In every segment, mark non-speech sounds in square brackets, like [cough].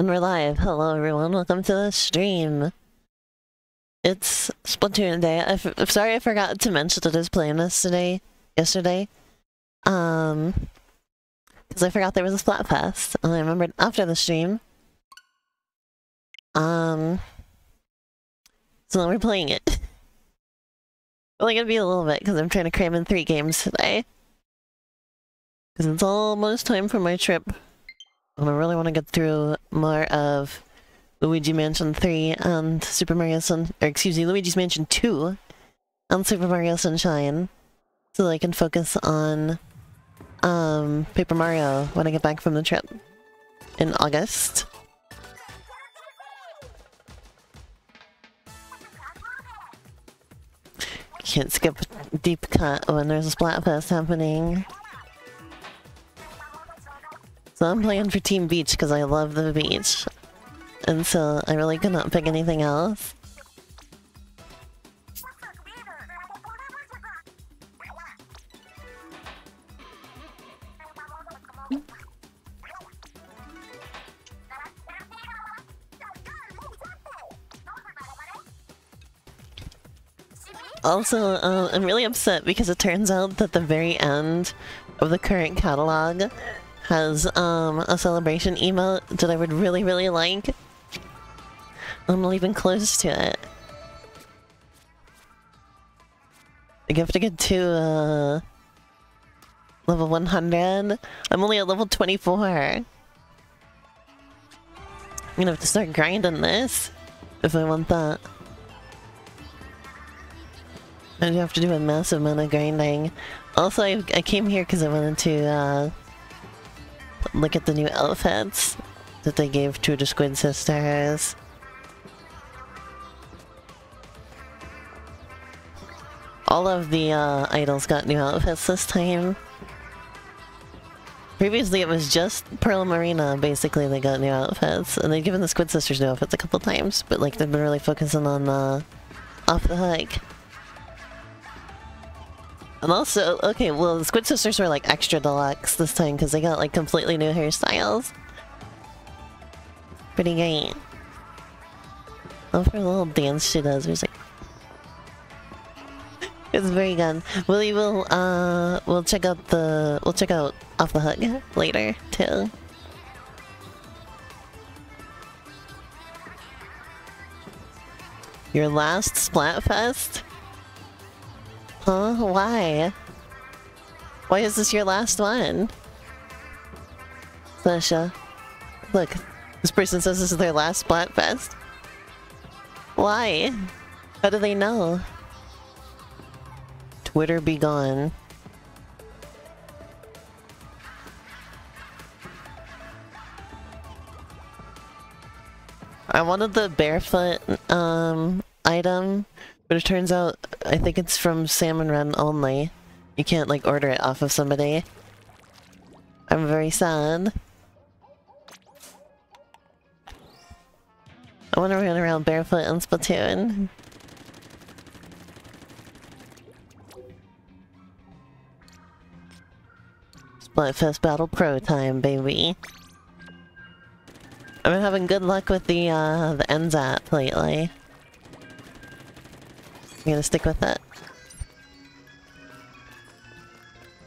And we're live. Hello everyone, welcome to the stream. It's Splatoon Day. I f I'm sorry I forgot to mention that I was playing this today, yesterday. Um, because I forgot there was a Splatfest, and I remembered after the stream. Um, so now we're playing it. [laughs] Only gonna be a little bit, because I'm trying to cram in three games today. Because it's almost time for my trip and I really want to get through more of Luigi Mansion 3 and Super Mario Sun- or excuse me, Luigi's Mansion 2 and Super Mario Sunshine so that I can focus on um, Paper Mario when I get back from the trip in August. Can't skip deep cut when there's a Splatfest happening. So I'm playing for Team Beach because I love the beach. And so I really could not pick anything else. Also, uh, I'm really upset because it turns out that the very end of the current catalog has um, a celebration emote that I would really, really like. I'm not even close to it. I have to get to uh, level 100. I'm only at level 24. I'm gonna have to start grinding this if I want that. I have to do a massive amount of grinding. Also, I, I came here because I wanted to uh, look at the new outfits that they gave to the Squid Sisters. All of the uh, idols got new outfits this time. Previously it was just Pearl Marina, basically, they got new outfits. And they've given the Squid Sisters new outfits a couple times, but like they've been really focusing on uh, Off the Hook. And also, okay, well, the Squid Sisters were like extra deluxe this time because they got like completely new hairstyles. Pretty great. For the little dance she does, it's like... [laughs] It's very good. We will, uh, we'll check out the, we'll check out Off the Hook [laughs] later, too. Your last Splatfest? Huh? Why? Why is this your last one? Sasha. Look, this person says this is their last Splatfest. Why? How do they know? Twitter be gone. I wanted the barefoot um item but it turns out, I think it's from Salmon Run only. You can't, like, order it off of somebody. I'm very sad. I want to run around barefoot in Splatoon. Splatfest Battle Pro time, baby. I've been having good luck with the, uh, the NZAP lately. I'm gonna stick with it.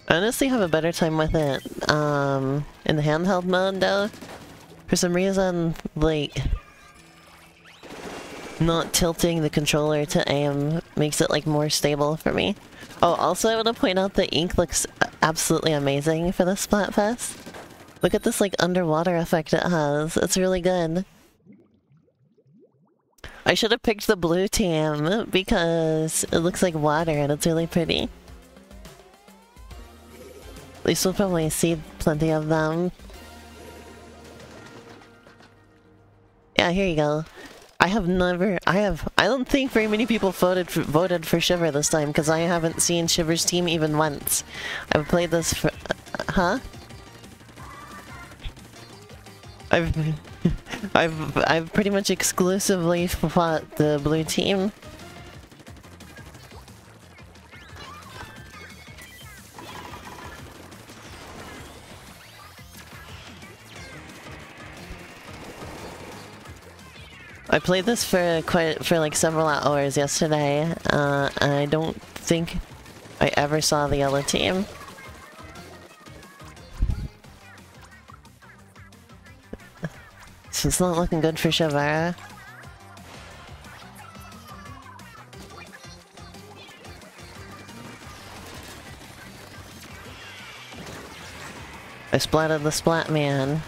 I honestly have a better time with it, um, in the handheld mode though. For some reason, like, not tilting the controller to aim makes it like more stable for me. Oh, also I want to point out the ink looks absolutely amazing for the Splatfest. Look at this like underwater effect it has, it's really good. I should have picked the blue team because it looks like water and it's really pretty. At least we'll probably see plenty of them. Yeah, here you go. I have never, I have, I don't think very many people voted for, voted for Shiver this time because I haven't seen Shiver's team even once. I've played this for, uh, huh? I've [laughs] I've I've pretty much exclusively fought the blue team. I played this for quite for like several hours yesterday. Uh, I don't think I ever saw the yellow team. So it's not looking good for Shiver. I splatted the splat man.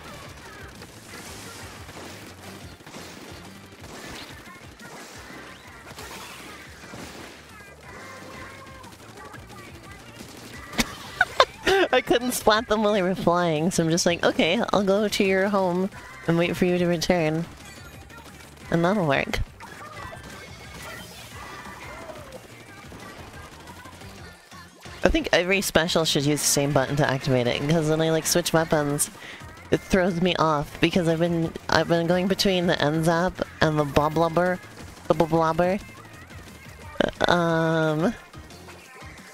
I couldn't splat them while they were flying, so I'm just like, okay, I'll go to your home and wait for you to return. And that'll work. I think every special should use the same button to activate it, because when I like switch weapons, it throws me off because I've been I've been going between the N-ZAP and the Boblobber, the Boblobber. Um,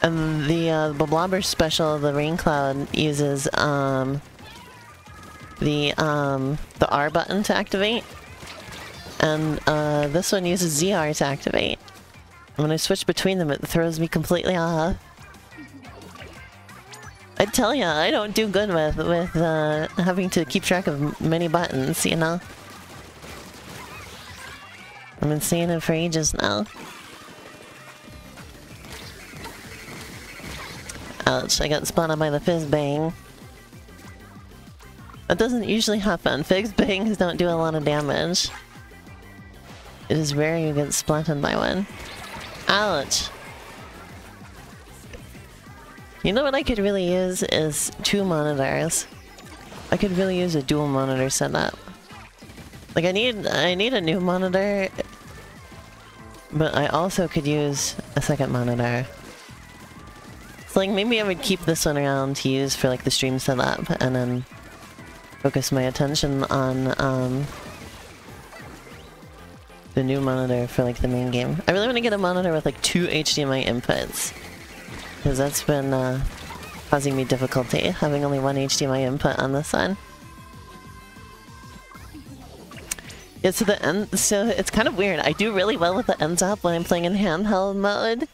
and the uh, Boblobber special, the Rain Cloud uses um the um the R button to activate, and uh, this one uses ZR to activate. When I switch between them, it throws me completely off. I tell ya, I don't do good with with uh, having to keep track of many buttons, you know? I've been seeing it for ages now. I got on by the fizz bang. That doesn't usually happen. [laughs] Fizz bangs don't do a lot of damage. It is rare you get splatted by one. Ouch! You know what I could really use is two monitors. I could really use a dual monitor setup. Like I need I need a new monitor, but I also could use a second monitor. So like maybe I would keep this one around to use for like the stream setup and then focus my attention on um, the new monitor for like the main game. I really want to get a monitor with like two HDMI inputs. Because that's been uh, causing me difficulty, having only one HDMI input on this one. Yeah, so the end, so it's kind of weird. I do really well with the N-ZAP when I'm playing in handheld mode.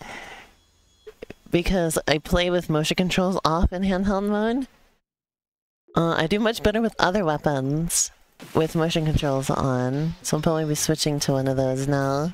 Because I play with motion controls off in handheld mode. Uh, I do much better with other weapons with motion controls on. So I'll probably be switching to one of those now.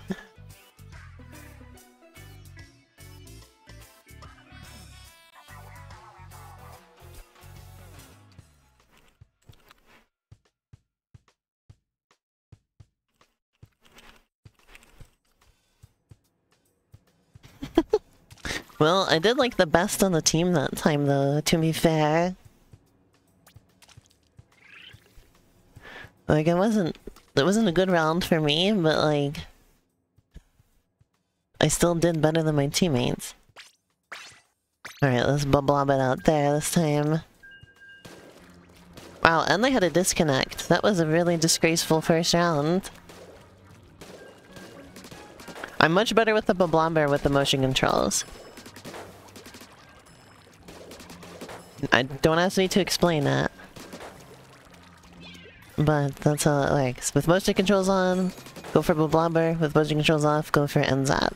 Well, I did like the best on the team that time though, to be fair. Like, it wasn't... It wasn't a good round for me, but like... I still did better than my teammates. Alright, let's blob it out there this time. Wow, and they had a disconnect. That was a really disgraceful first round. I'm much better with the Boblobber with the motion controls. I don't ask me to explain that. But that's how it works. With motion controls on, go for Boblobber. With motion controls off, go for N-ZAP.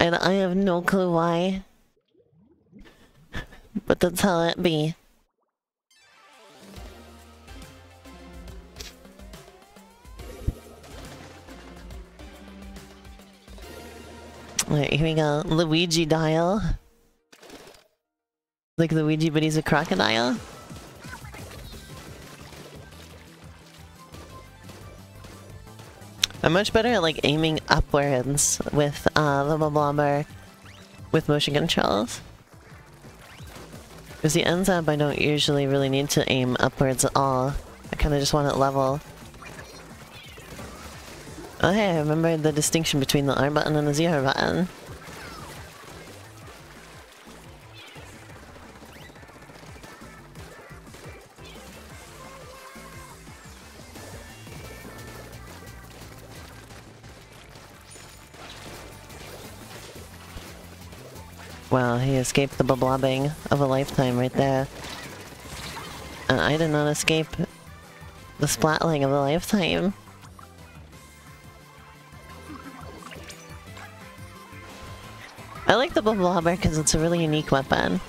And I have no clue why. [laughs] But that's how it be. Alright, here we go. Luigi dial. Like Luigi, but he's a crocodile? I'm much better at like aiming upwards with uh, the Boblobber with motion controls. Because the N-ZAP I don't usually really need to aim upwards at all. I kind of just want it level. Oh hey, I remember the distinction between the R button and the ZR button. Wow, he escaped the boblobbing of a lifetime right there. Uh, I did not escape the splatling of a lifetime. The Boblobber because it's a really unique weapon.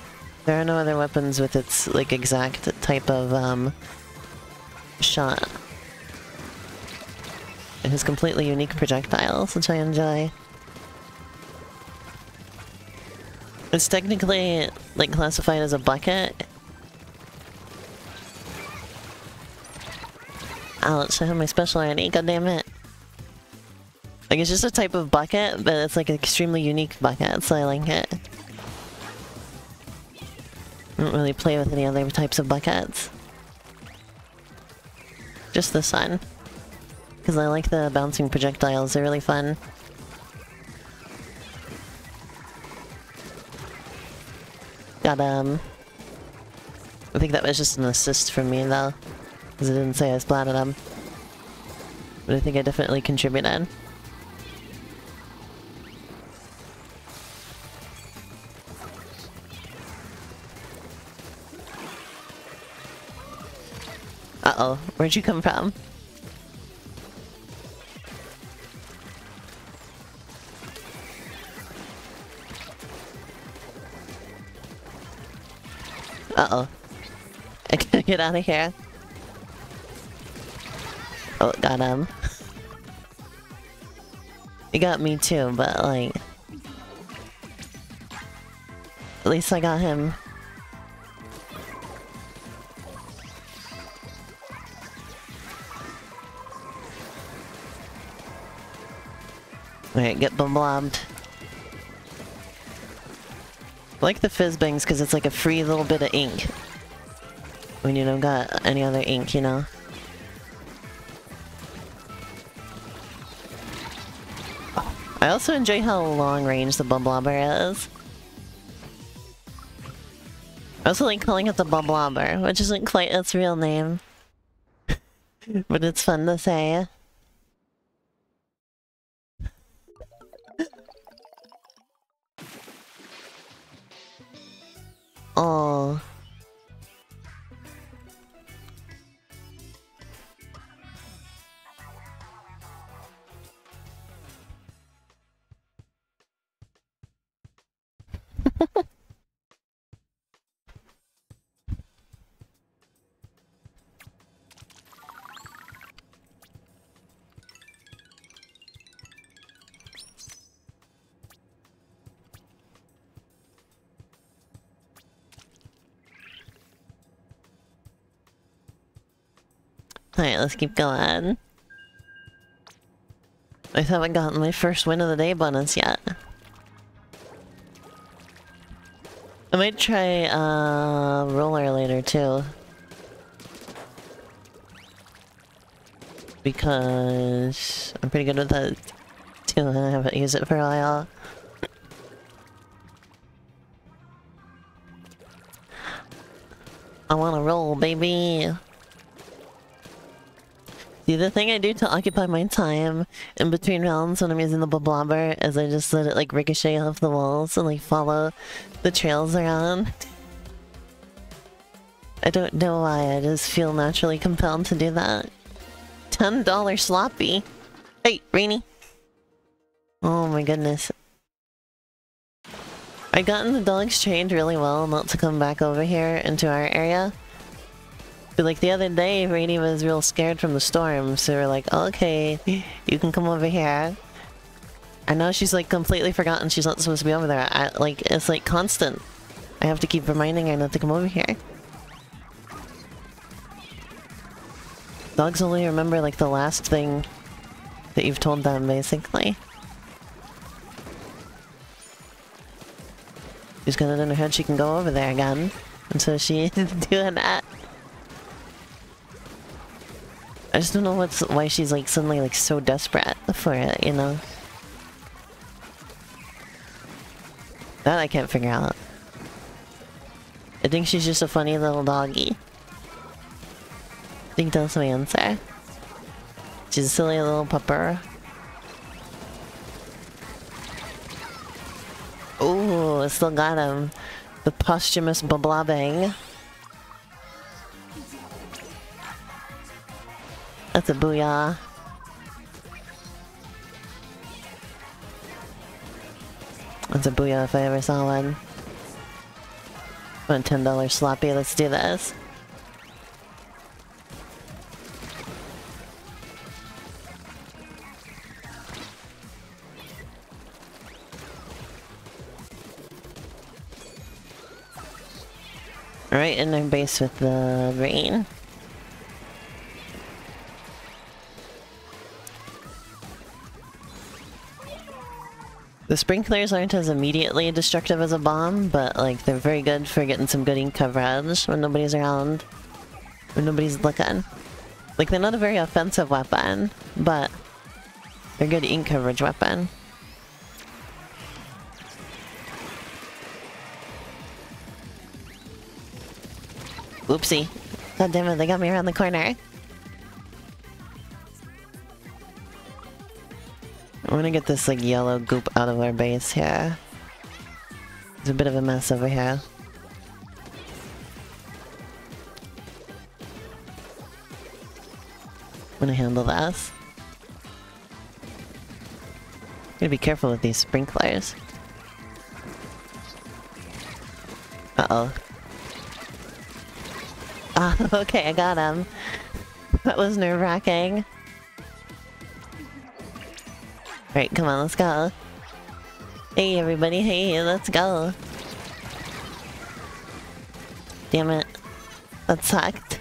There are no other weapons with its, like, exact type of, um, shot. It has completely unique projectiles, which I enjoy. It's technically, like, classified as a bucket. Ouch, I have my special already, god damn it. Like, it's just a type of bucket, but it's like an extremely unique bucket, so I like it. I don't really play with any other types of buckets. Just this one. Because I like the bouncing projectiles, they're really fun. Got, um... I think that was just an assist from me, though. Because it didn't say I splatted him. But I think I definitely contributed. Uh-oh, where'd you come from? Uh-oh. [laughs] I gotta get out of here. Oh, got him. [laughs] he got me too, but like... At least I got him. Get blobbed. Like the Fizzbangs because it's like a free little bit of ink. When you don't got any other ink, you know? I also enjoy how long range the Boblobber is. I also like calling it the Boblobber, which isn't quite its real name. [laughs] but it's fun to say. Alright, let's keep going. I haven't gotten my first win of the day bonus yet. I might try uh, roller later too. Because I'm pretty good with that too, and I haven't used it for a while. I wanna roll, baby! The thing I do to occupy my time in between rounds when I'm using the Boblobber is I just let it like ricochet off the walls and like follow the trails around. I don't know why, I just feel naturally compelled to do that. $10 sloppy. Hey, Rainy. Oh my goodness. I gotten the dogs trained really well not to come back over here into our area. But like the other day, Rainy was real scared from the storm, so we're like, okay, you can come over here. I know she's like completely forgotten she's not supposed to be over there. I, like, it's like constant. I have to keep reminding her not to come over here. Dogs only remember like the last thing that you've told them, basically. She's in her head she can go over there again. And so she's [laughs] doing that. I just don't know what's why she's like suddenly like so desperate for it, you know? That I can't figure out. I think she's just a funny little doggy. I think that's my answer. She's a silly little pupper. Ooh, I still got him. The posthumous boblobbing. That's a booyah. That's a booyah if I ever saw one. Want $10 sloppy, let's do this. Right in their base with the rain. The sprinklers aren't as immediately destructive as a bomb, but like they're very good for getting some good ink coverage when nobody's around. When nobody's looking. Like they're not a very offensive weapon, but they're good ink coverage weapon. Oopsie. God damn it, they got me around the corner. I want to get this like yellow goop out of our base here. It's a bit of a mess over here. I'm gonna handle this. Gotta be careful with these sprinklers. Uh-oh. Ah, [laughs] okay, I got him. That was nerve-wracking. Alright, come on, let's go. Hey everybody, hey, let's go. Damn it. That sucked.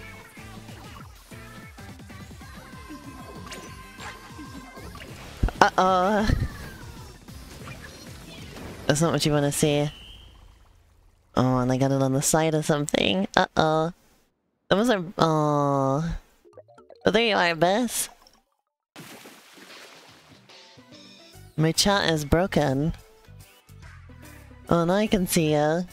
Uh-oh. That's not what you want to see. Oh, and I got it on the side of something. Uh-oh. That was our... Oh. Oh, there you are, Bess. My chat is broken. Now I can see ya.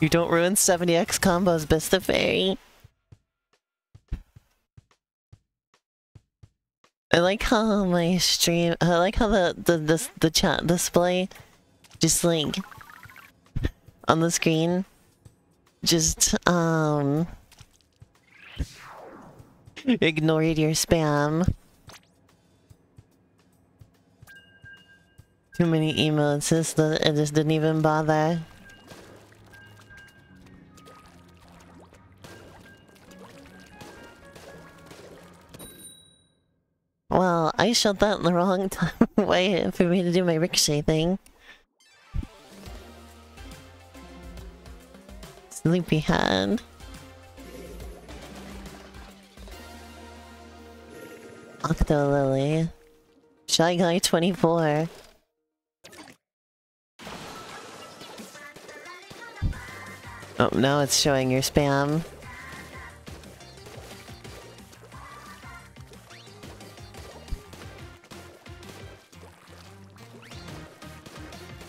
You don't ruin 70x combos, Bista Fairy. I like how my stream, I like how the, the, the, the chat display just like on the screen just um ignored your spam. Too many emails, just that it just didn't even bother. Well, I shut that in the wrong [laughs] time way for me to do my ricochet thing. Sleepyhead. Octolily. Shy Guy 24. Oh, now it's showing your spam.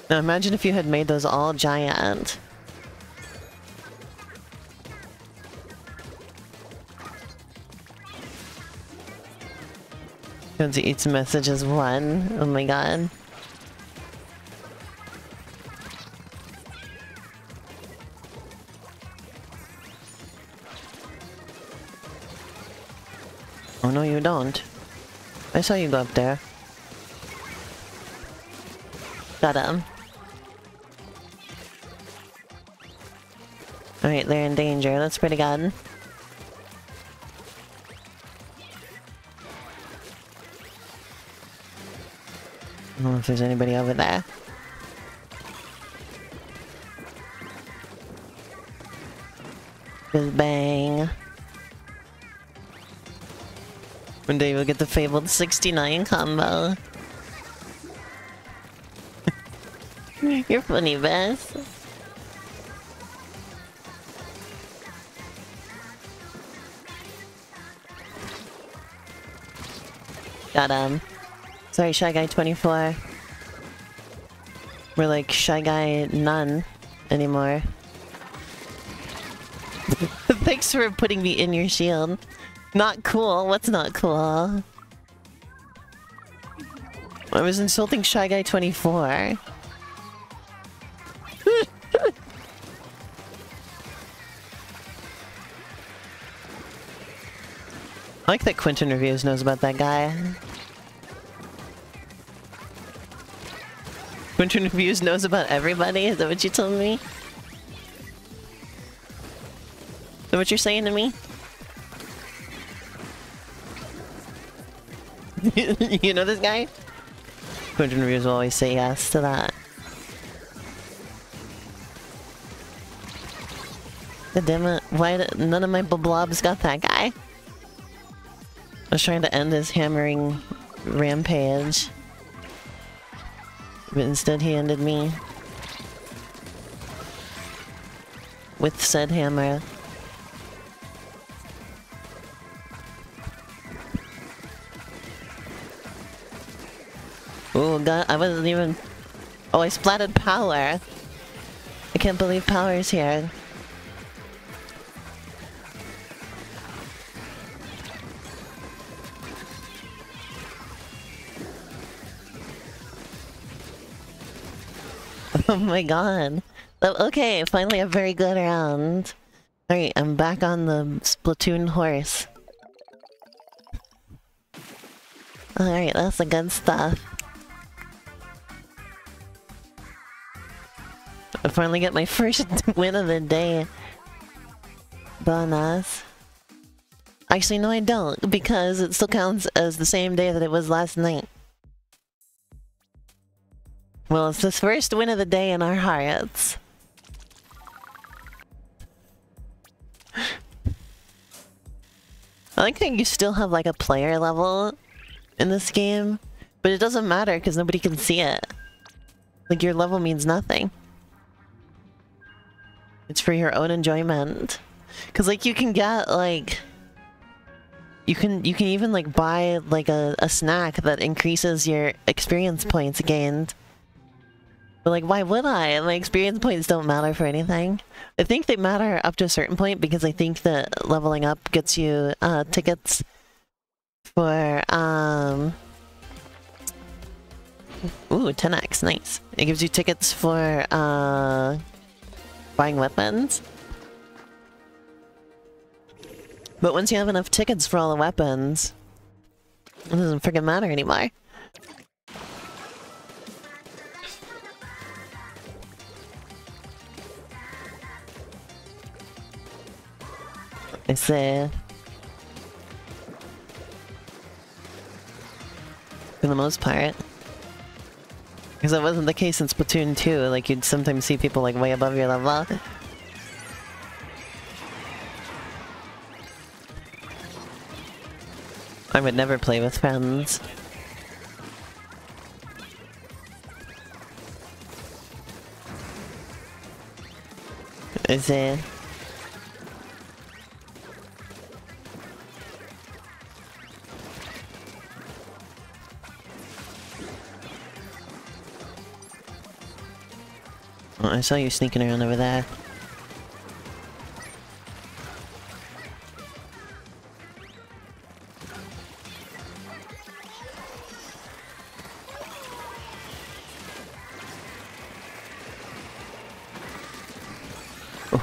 Now imagine if you had made those all giant. Going to each message as one. Oh my god. No you don't. I saw you go up there. Got him. Alright, they're in danger. That's pretty good. I don't know if there's anybody over there. Just bang. One day we'll get the fabled 69 combo. [laughs] You're funny, Bess. Got him. Sorry, Shy Guy 24. We're like Shy Guy none anymore. [laughs] Thanks for putting me in your shield. Not cool. What's not cool? I was insulting Shy Guy 24. [laughs] I like that Quentin Reviews knows about that guy. Quentin Reviews knows about everybody? Is that what you told me? Is that what you're saying to me? [laughs] you know this guy? Quentin Reviews will always say yes to that. God damn it, why did, none of my blobs got that guy? I was trying to end his hammering rampage. But instead he ended me. With said hammer. Oh god, I wasn't even... Oh, I splatted power! I can't believe power's here. [laughs] Oh my god. Okay, finally a very good round. Alright, I'm back on the Splatoon horse. Alright, that's the good stuff. I finally got my first [laughs] win of the day. Bonus. Actually, no I don't, because it still counts as the same day that it was last night. Well, it's the first win of the day in our hearts. I like you still have like a player level in this game, but it doesn't matter because nobody can see it. Like your level means nothing. It's for your own enjoyment. Cause like you can get like you can you can even like buy like a, a snack that increases your experience points gained. But like, why would I? My experience points don't matter for anything. I think they matter up to a certain point because I think that leveling up gets you uh, tickets for, um... Ooh, 10x, nice. It gives you tickets for, uh... Buying weapons. But once you have enough tickets for all the weapons, it doesn't freaking matter anymore. I see. For the most part. Because that wasn't the case in Splatoon 2, like you'd sometimes see people like way above your level. I would never play with friends. Is it? I saw you sneaking around over there. [laughs]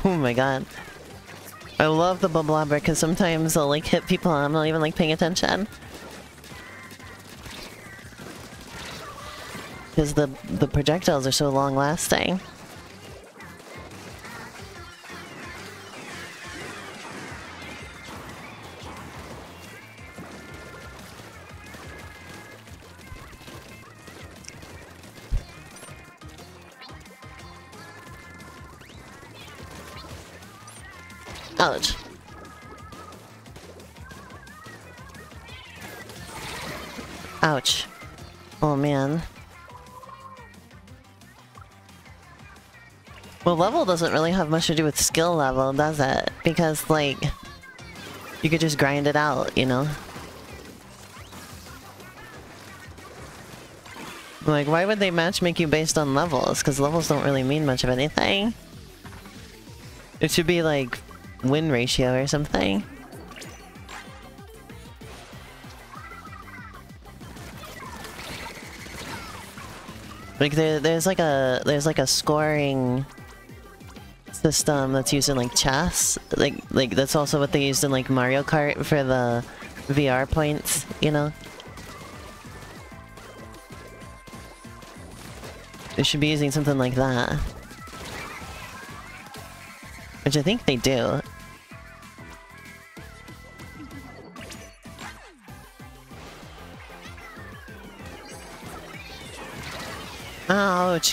Oh my god. I love the Bulblobber because sometimes I'll like hit people and I'm not even like paying attention. Because the, the projectiles are so long lasting. Man. Well, level doesn't really have much to do with skill level, does it? Because, like, you could just grind it out, you know? Like, why would they match make you based on levels? Because levels don't really mean much of anything. It should be, like, win ratio or something. Like there, there's like a there's like a scoring system that's used in like chess. Like like that's also what they used in like Mario Kart for the VR points, you know? They should be using something like that. Which I think they do.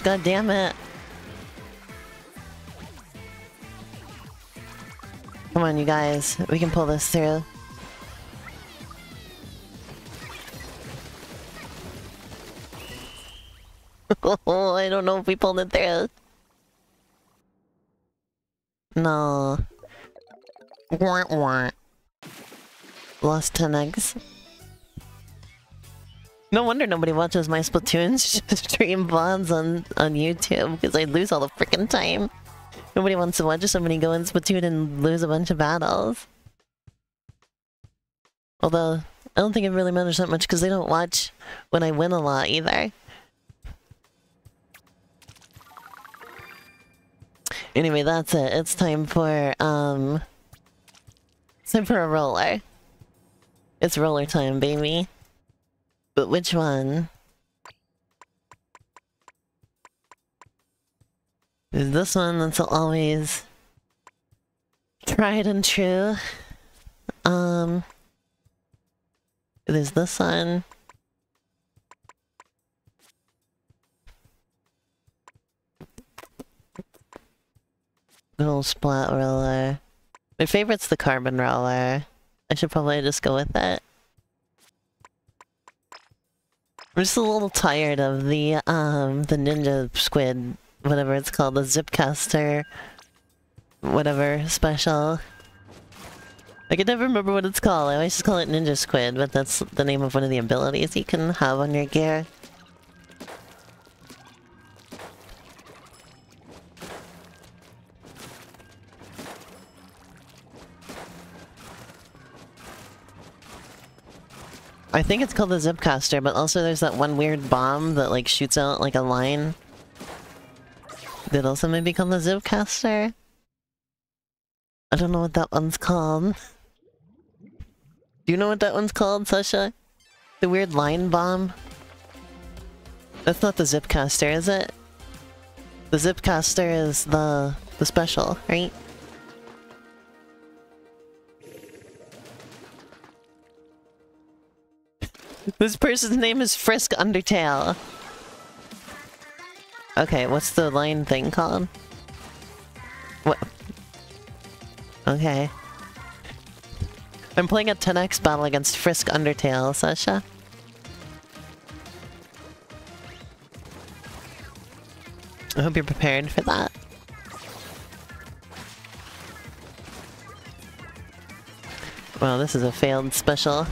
God damn it. Come on, you guys. We can pull this through. oh, [laughs] I don't know if we pulled it through. No. Wah, wah. Lost 10 eggs. No wonder nobody watches my Splatoon [laughs] stream VODs on, on YouTube, because I lose all the freaking time. Nobody wants to watch somebody go in Splatoon and lose a bunch of battles. Although, I don't think it really matters that much because they don't watch when I win a lot either. Anyway, that's it. It's time for, um... It's time for a roller. It's roller time, baby. But which one? Is this one that's always tried and true? Um... There's this one. Little splat roller. My favorite's the carbon roller. I should probably just go with it. I'm just a little tired of the, um, the ninja squid, whatever it's called, the zipcaster, whatever, special. I can never remember what it's called, I always just call it ninja squid, but that's the name of one of the abilities you can have on your gear. I think it's called the Zipcaster, but also there's that one weird bomb that like shoots out like a line. That also maybe called the Zipcaster? I don't know what that one's called. Do you know what that one's called, Sasha? The weird line bomb? That's not the Zipcaster, is it? The Zipcaster is the the special, right? This person's name is Frisk Undertale. Okay, what's the line thing called? What? Okay. I'm playing a 10x battle against Frisk Undertale, Sasha. I hope you're prepared for that. Well, this is a failed special.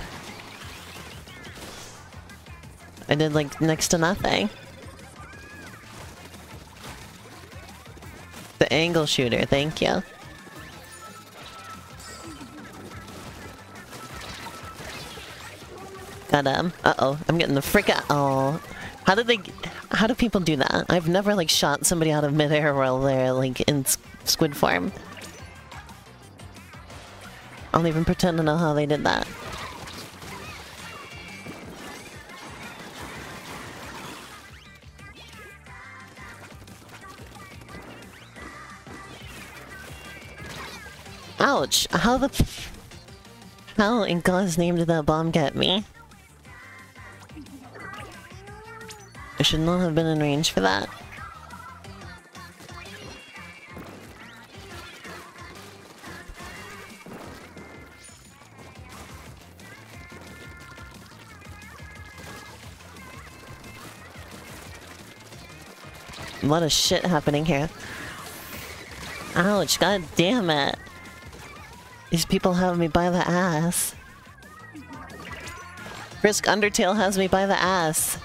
I did like next to nothing. The angle shooter, thank you. Got him. Uh-oh, I'm getting the frick out. Oh. How did they... How do people do that? I've never, like, shot somebody out of midair while they're, like, in squid form. I don't even pretend to know how they did that. How the... How in God's name did that bomb get me? I should not have been in range for that. A lot of shit happening here. Ouch, god damn it. These people have me by the ass. Frisk Undertale has me by the ass.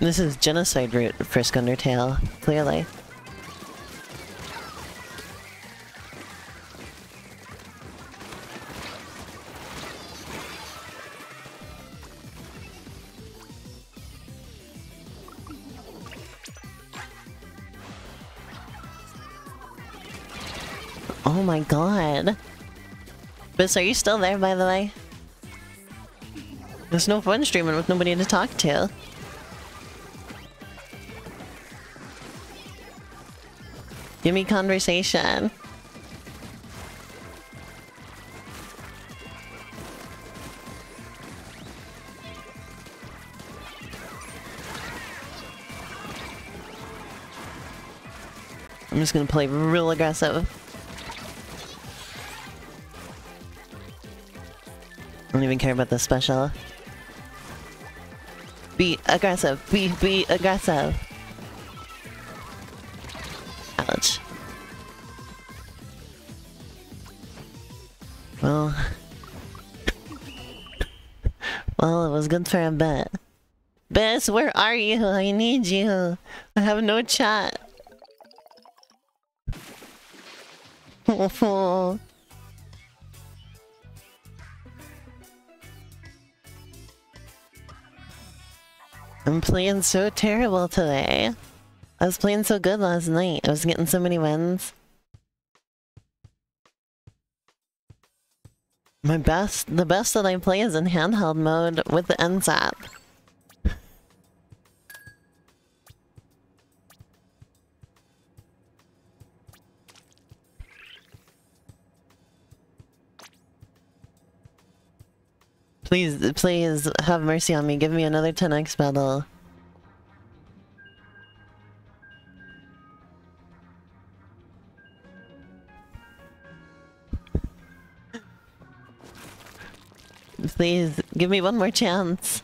This is genocide route, Frisk Undertale, clearly. Oh my god. Biss, are you still there, by the way? There's no fun streaming with nobody to talk to. Give me conversation. I'm just gonna play real aggressive. Don't even care about the special. Be aggressive. Be be aggressive. Ouch. Well. [laughs] well, it was good for a bit. Biss, where are you? I need you. I have no chat. [laughs] playing so terrible today. I was playing so good last night. I was getting so many wins. My best, the best that I play is in handheld mode with the NSAP. Please, please have mercy on me. Give me another 10x battle. Please, give me one more chance.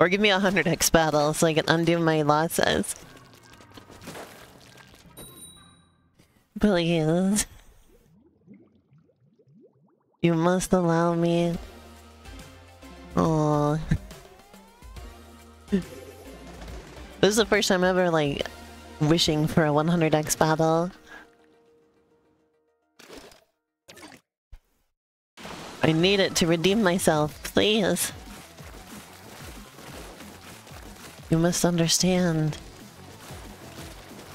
Or give me a 100x battle so I can undo my losses. Please. You must allow me. Oh. this is the first time ever, like, wishing for a 100x battle. I need it to redeem myself, please. You must understand.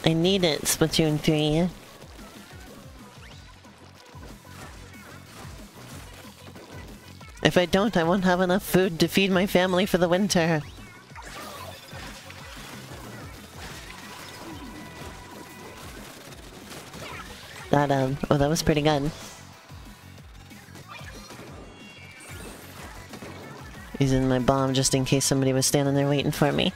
I need it, Splatoon 3. If I don't, I won't have enough food to feed my family for the winter. That, um, oh, that was pretty good. Using my bomb just in case somebody was standing there waiting for me.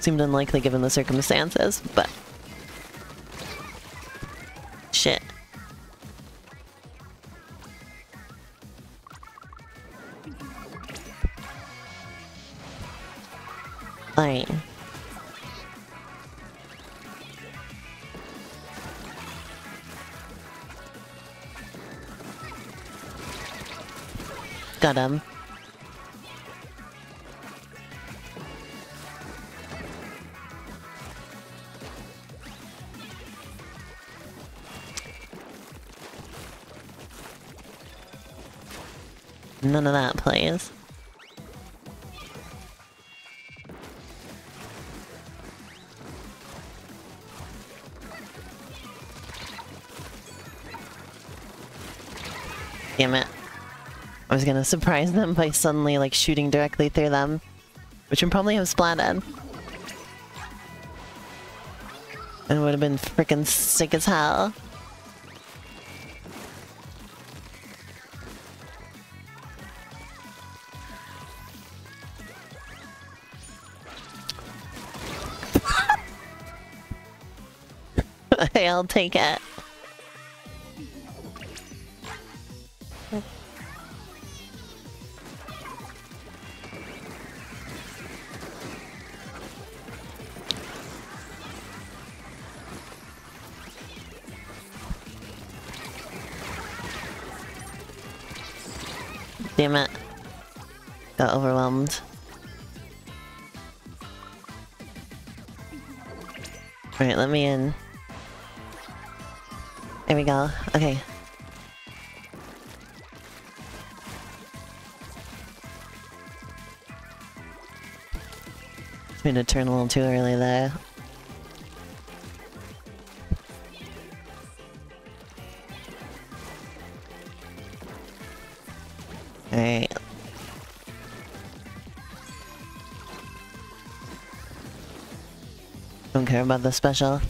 Seemed unlikely given the circumstances, but... Shit. Alright. Got him. None of that please. Damn it. I was gonna [laughs] surprise them by suddenly like shooting directly through them. Which would probably have splatted. And would have been freaking sick as hell. [laughs] I'll take it. Damn it. Got overwhelmed. Alright, let me in. There we go. Okay. Made to turn a little too early there. About the special.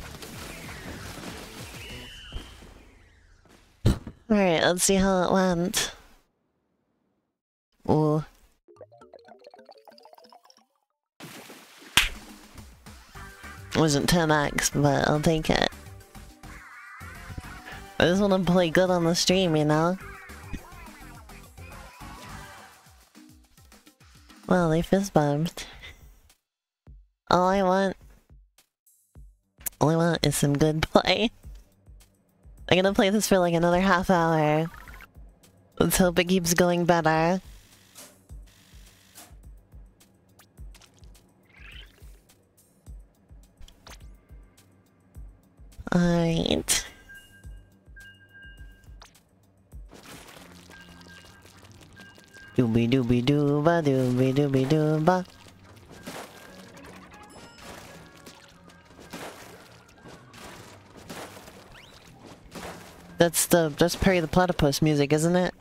Alright, let's see how it went. Ooh. It wasn't 10x, but I'll take it. I just want to play good on the stream, you know? Well, they fist bumped. All I want... All I want is some good play. I'm gonna play this for like another half hour. Let's hope it keeps going better. Alright. Doobie doobie dooba doobie doobie dooba. That's the that's Perry the Platypus music, isn't it?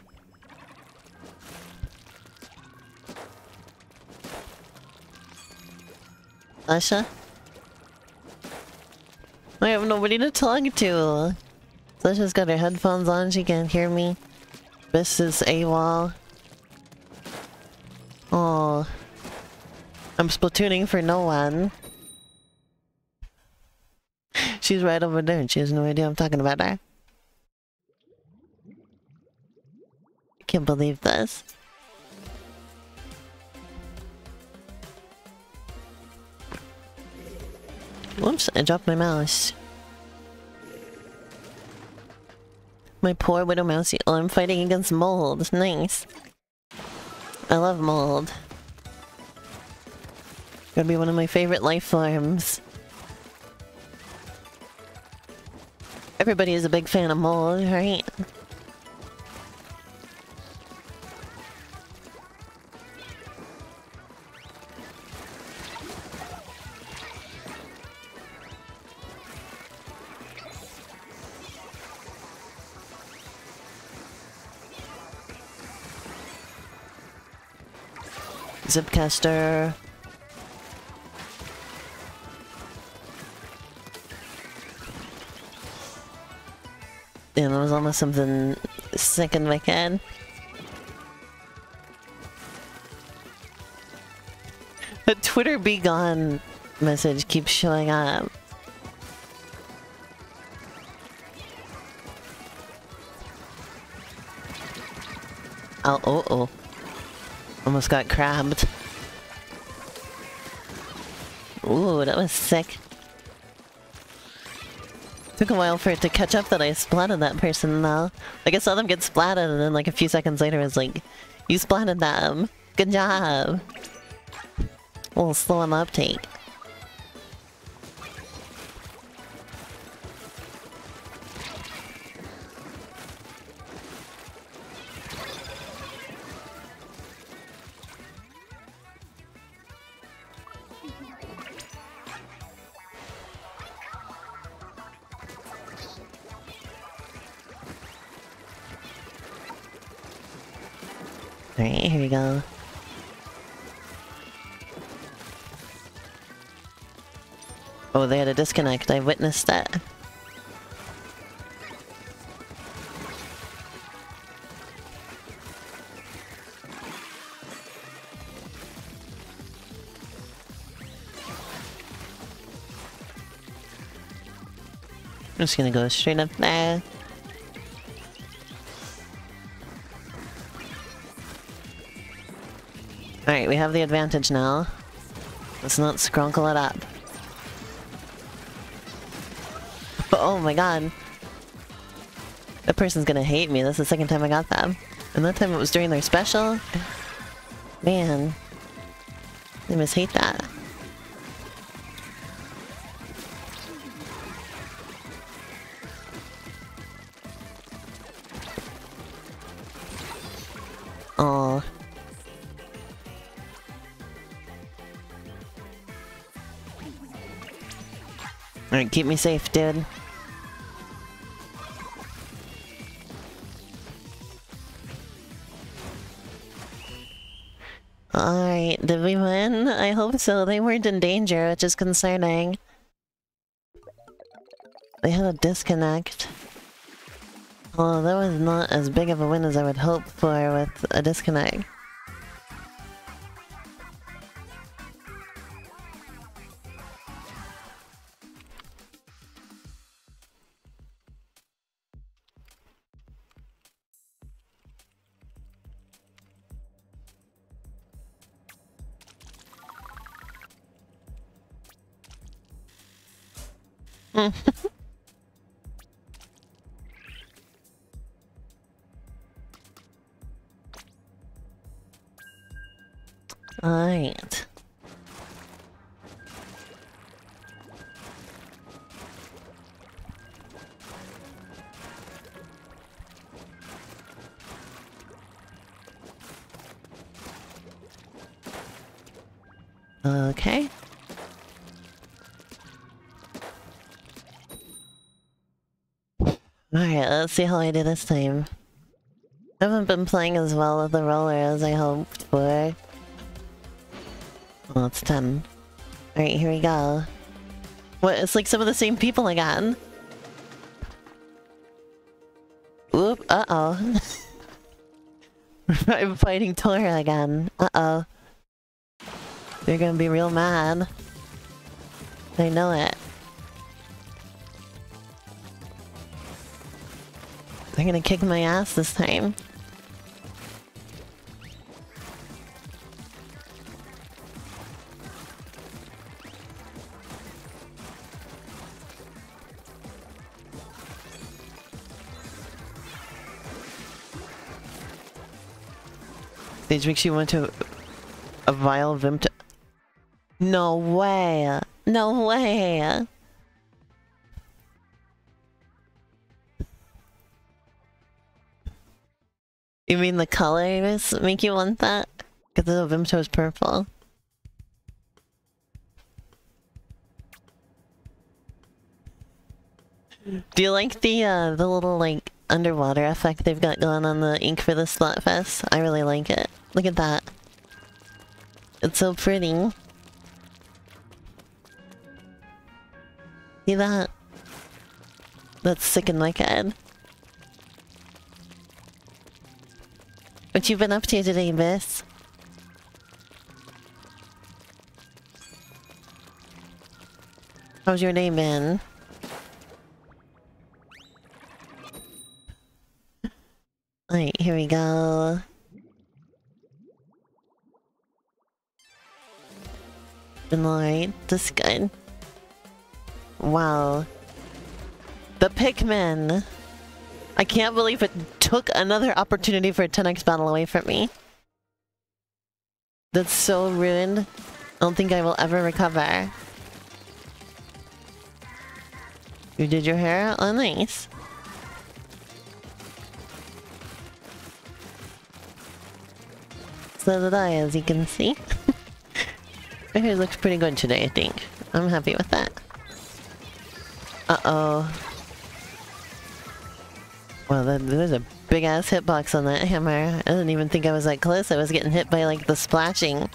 Asha? I have nobody to talk to. Sasha's got her headphones on, she can't hear me. This is AWOL. Oh. I'm splatooning for no one. She's right over there and she has no idea I'm talking about her. I can't believe this. Whoops, I dropped my mouse. My poor widow mousey. Oh, I'm fighting against mold. Nice. I love mold. Gonna be one of my favorite life forms. Everybody is a big fan of mold, right? Zipcaster. Yeah, there was almost something sick in my head. The Twitter be gone message keeps showing up. Oh, oh, oh. Almost got crabbed. Ooh, that was sick. Took a while for it to catch up that I splatted that person though. Like I saw them get splatted and then like a few seconds later I was like, you splatted them. Good job. A little slow on the uptake. They had a disconnect. I witnessed that. I'm just gonna go straight up there. Alright, we have the advantage now. Let's not scrunkle it up. [laughs] Oh my god. That person's gonna hate me. That's the second time I got them. And that time it was during their special. Man. They must hate that. Oh. Alright, keep me safe, dude. So. They weren't in danger, which is concerning. They had a disconnect. Well, that was not as big of a win as I would hope for with a disconnect. Let's see how I do this time. I haven't been playing as well with the roller as I hoped for. Well, it's 10. Alright, here we go. What, it's like some of the same people again. Oop, uh-oh. [laughs] I'm fighting Tora again. Uh-oh. They're gonna be real mad. I know it. They're gonna kick my ass this time. Stage makes you want to a vile vimp No way. No way. You mean the colors make you want that? Because the Vimto is purple. Do you like the uh, the little like underwater effect they've got going on the ink for the Splatfest? I really like it. Look at that. It's so pretty. See that? That's sick and wicked. What you been up to today, miss? How's your name been? Alright, here we go. Been alright, this good. Wow. The Pikmin! I can't believe it took another opportunity for a 10x battle away from me. That's so ruined. I don't think I will ever recover. You did your hair? Oh, nice. So did I, as you can see. [laughs] My hair looks pretty good today, I think. I'm happy with that. Uh-oh. Well, there's a big ass hitbox on that hammer. I didn't even think I was that close. I was getting hit by like the splashing.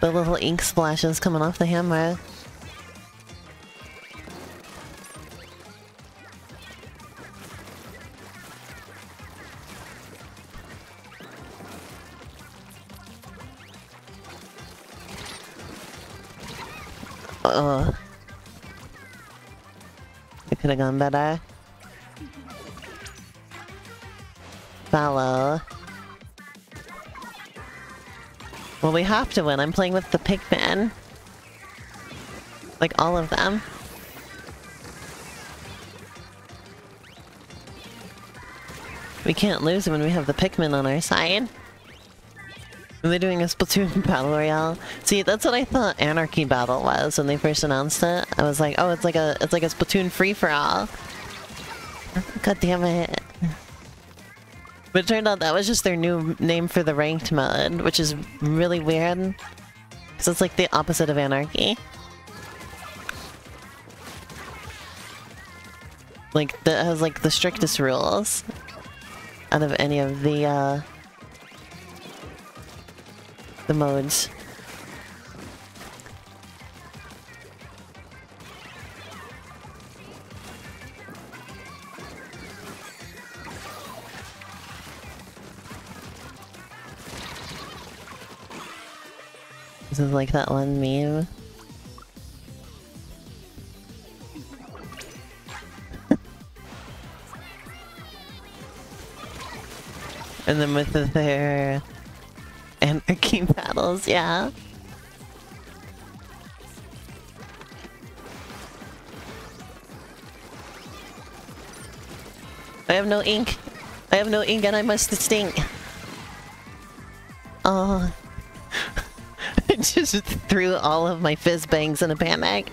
The little ink splashes coming off the hammer. Oh. It could have gone better. Follow. Well, we have to win. I'm playing with the Pikmin. Like, all of them. We can't lose when we have the Pikmin on our side. Are they doing a Splatoon [laughs] Battle Royale? See, that's what I thought Anarchy Battle was when they first announced it. I was like, oh, it's like a it's like a Splatoon free-for-all. God damn it. But it turned out that was just their new name for the ranked mode, which is really weird. Because it's like the opposite of anarchy. Like, that has like the strictest rules out of any of the, uh, the modes. This is like that one meme. [laughs] and then with their anarchy [laughs] battles, yeah. I have no ink. I have no ink and I must stink. Oh. Just [laughs] threw all of my fizz bangs in a panic.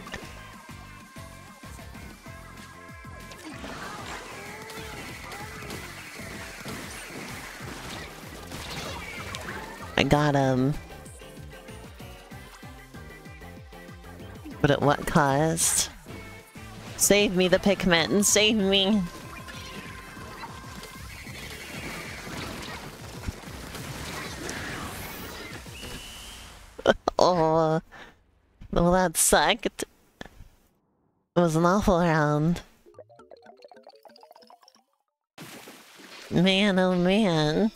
I got him. But at what cost? Save me the Pikmin, save me! Sucked. It was an awful round. Man, oh man.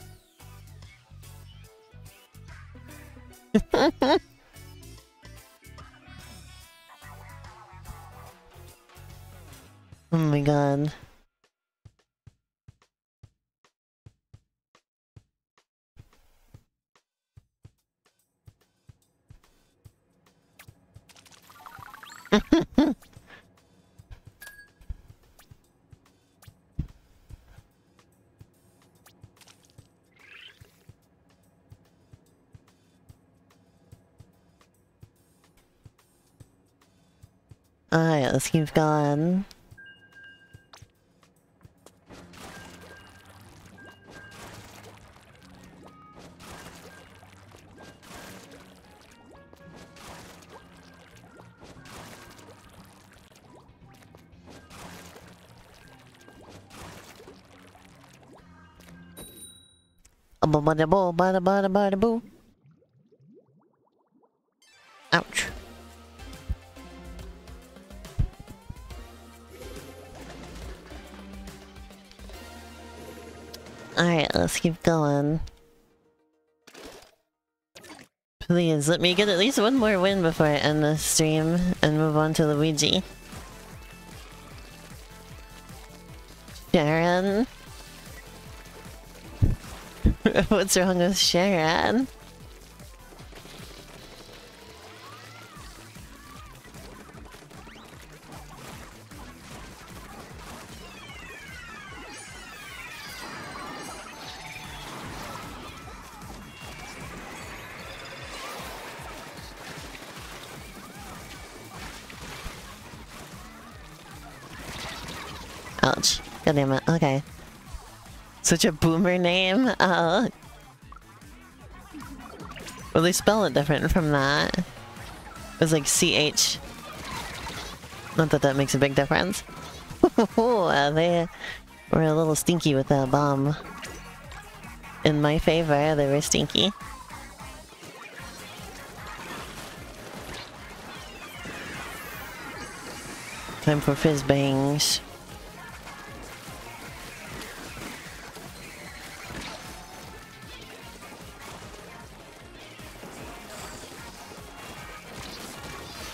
Let's keep going. Bada boo, bada bada bada boo. Let's keep going. Please, let me get at least one more win before I end this stream and move on to Luigi. Sharon? [laughs] What's wrong with Sharon? Such a boomer name. Uh, well, they spell it different from that. It was like CH. Not that that makes a big difference. [laughs] uh, they were a little stinky with that bomb. In my favor, they were stinky. Time for fizz bangs.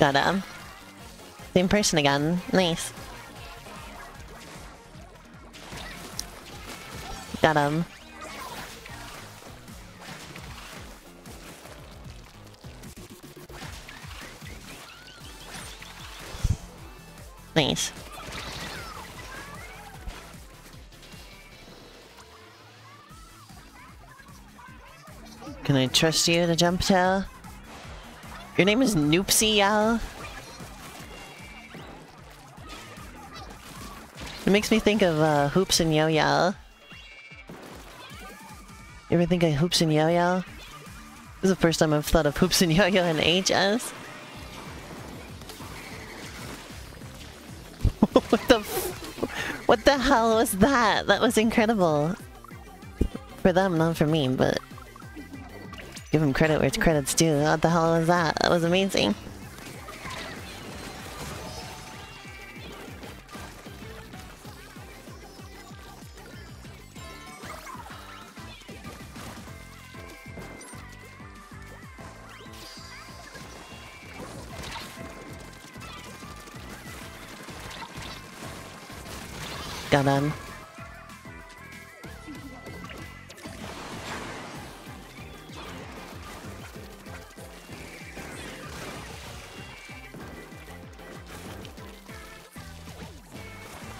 Got him. Same person again. Nice. Got him. Nice. Can I trust you to jump to? Your name is Noopsy, y'all? It makes me think of uh, Hoops and Yo-Yo. You ever think of Hoops and Yo-Yo? This is the first time I've thought of Hoops and Yo-Yo in ages. [laughs] what the What the hell was that? That was incredible. For them, not for me, but... Give him credit where it's credit's due. What the hell was that? That was amazing. Got him.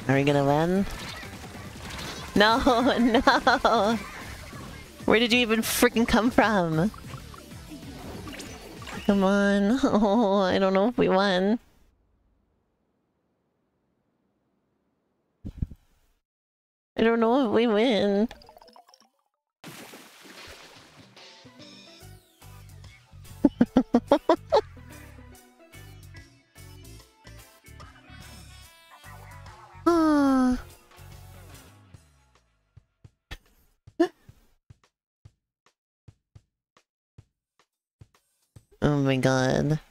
Are we gonna win? No, [laughs] no! Where did you even freaking come from? Come on. [laughs] Oh, I don't know if we won. I don't know if we win. My god.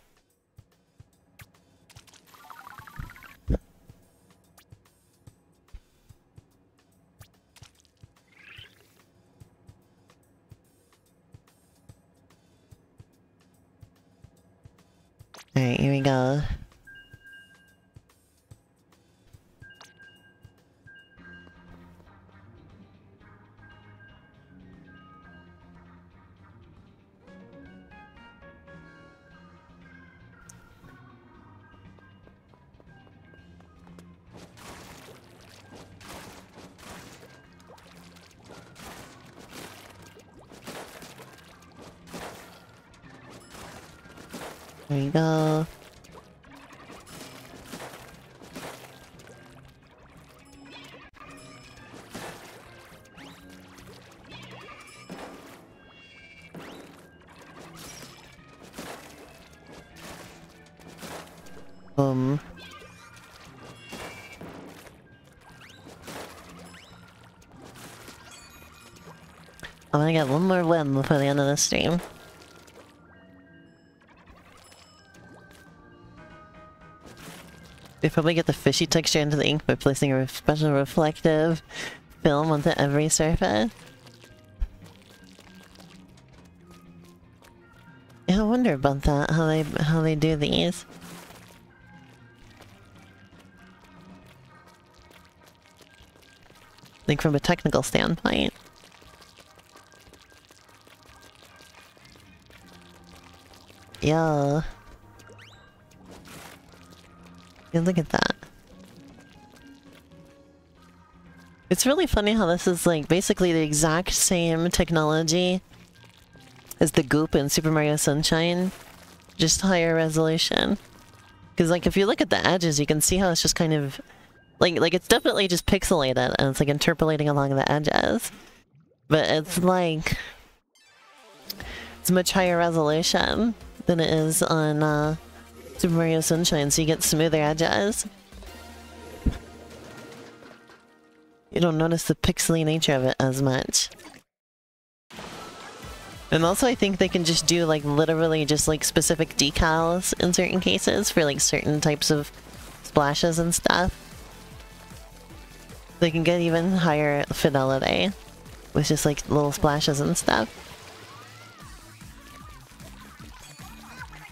Gonna get one more win before the end of the stream. They probably get the fishy texture into the ink by placing a special reflective film onto every surface. Yeah, I wonder about that, how they how they do these. Like from a technical standpoint. Yeah. Yeah, look at that. It's really funny how this is like basically the exact same technology as the goop in Super Mario Sunshine, just higher resolution. Because like if you look at the edges, you can see how it's just kind of like like it's definitely just pixelated and it's like interpolating along the edges, but it's like it's much higher resolution than it is on uh, Super Mario Sunshine, so you get smoother edges. You don't notice the pixely nature of it as much. And also I think they can just do like literally just like specific decals in certain cases for like certain types of splashes and stuff. They can get even higher fidelity with just like little splashes and stuff.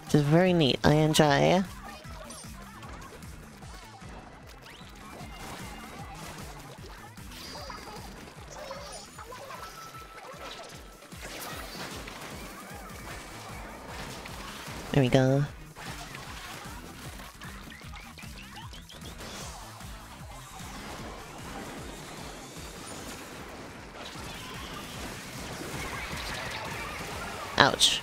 Which is very neat. I enjoy. There we go. Ouch.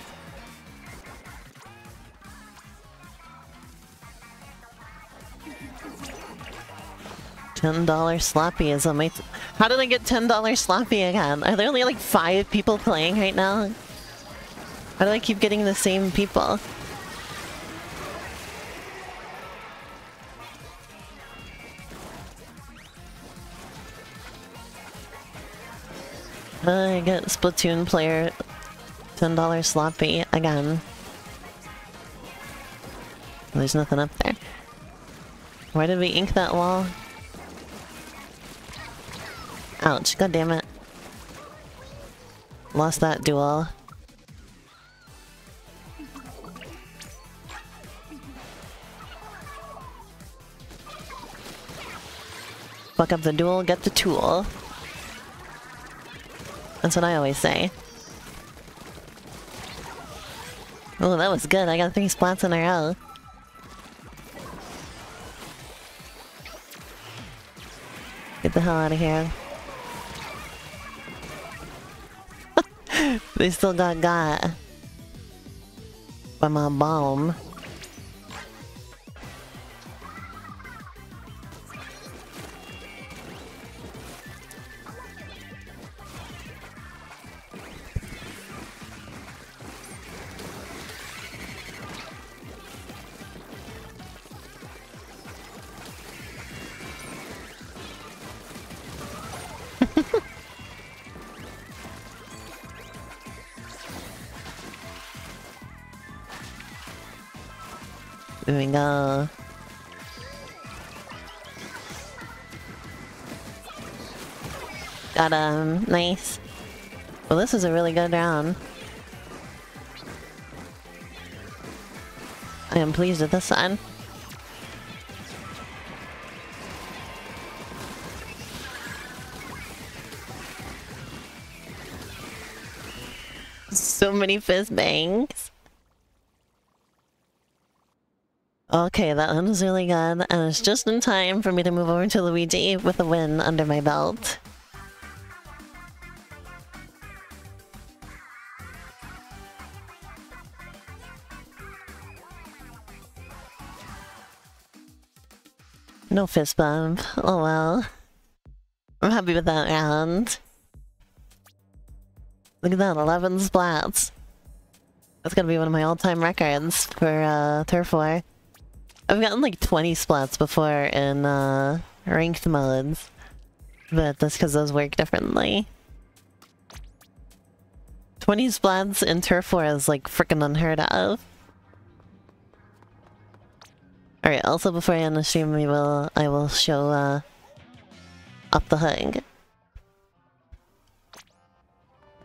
Ten dollar sloppy is on my. How did I get ten dollar sloppy again? Are there only like five people playing right now? How do I keep getting the same people? I get Splatoon player $10 sloppy again. There's nothing up there. Why did we ink that wall? Ouch, god damn it. Lost that duel. Fuck up the duel, get the tool. That's what I always say. Oh, that was good. I got three splats in a row. Get the hell out of here. They still got got by my bomb. We go. Got him. Nice. Well, this is a really good round. I am pleased with this one. So many fizz bangs. Okay, that one was really good, and it's just in time for me to move over to Luigi with a win under my belt. No fist bump. Oh well. I'm happy with that round. Look at that, 11 splats. That's gonna be one of my all-time records for uh, Turf War. I've gotten like 20 splats before in uh, ranked modes, but that's because those work differently. 20 splats in Turf War is like freaking unheard of. Alright, also before I end the stream, we will, I will show uh, Off the Hook.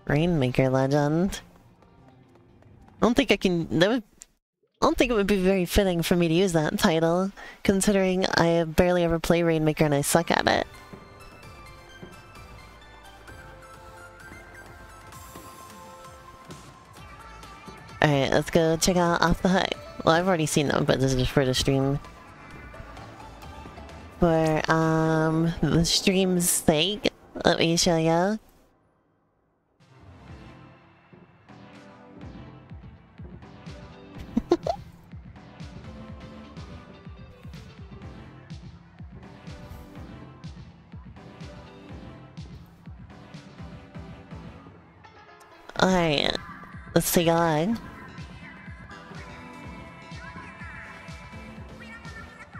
Rainmaker Legend. I don't think I can... That would, I don't think it would be very fitting for me to use that title, considering I barely ever play Rainmaker and I suck at it. Alright, let's go check out Off the Hook. Well, I've already seen them, but this is for the stream. For, um, the stream's sake, let me show you. A look.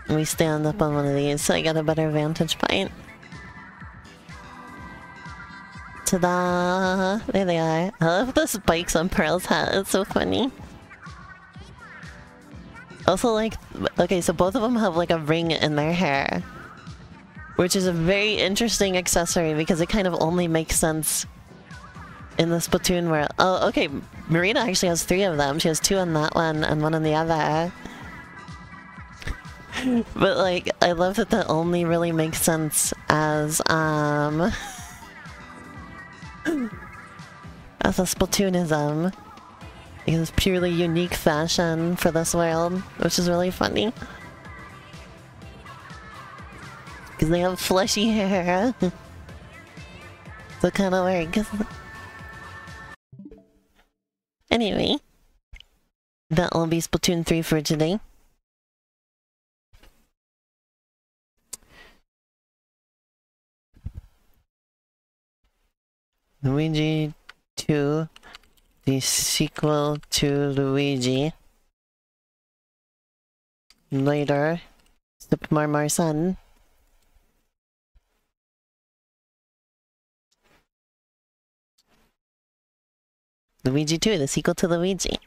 We stand up on one of these so I get a better vantage point. Ta-da! There they are. I love the spikes on Pearl's hat, it's so funny. Also like, okay, so both of them have like a ring in their hair. Which is a very interesting accessory because it kind of only makes sense in the Splatoon where- oh, okay, Marina actually has three of them. She has two on that one and one on the other. [laughs] but like, I love that that only really makes sense as, um... [coughs] as a Splatoonism. It's purely unique fashion for this world, which is really funny. Because they have fleshy hair. [laughs] so it kind of works. Anyway, that will be Splatoon 3 for today. Luigi 2, the sequel to Luigi. Later, Super Mario Sun. Luigi 2, the sequel to Luigi.